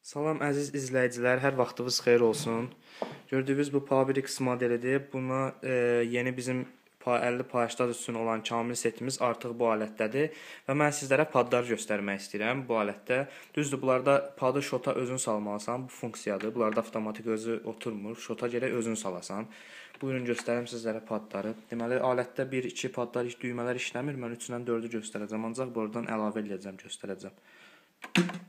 Salam əziz izləyicilər, hər vaxtınız xeyir olsun. Gördüyünüz bu PowerX modelidir. Buna e, yeni bizim pa 50 paylaşlar üçün olan kamil setimiz artıq bu alətdədir və mən sizlərə padlar göstərmək istəyirəm bu alətdə. Düzdür, bunlarda padı şota özün salmalısan, bu funksiyadır. Bunlarda avtomatik özü oturmur. Şota gərək özün salasan. Buyurun göstərim sizlərə padları. Deməli, alətdə 1-2 padlar, düymələr işləmir. Mən 3-dən 4-ü göstərəcəm, ancaq buradan əlavə eləyəcəm, göstərəcəm.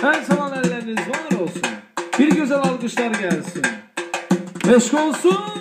Her zaman elleriniz var olsun. Bir güzel alkışlar gelsin. Meşk olsun.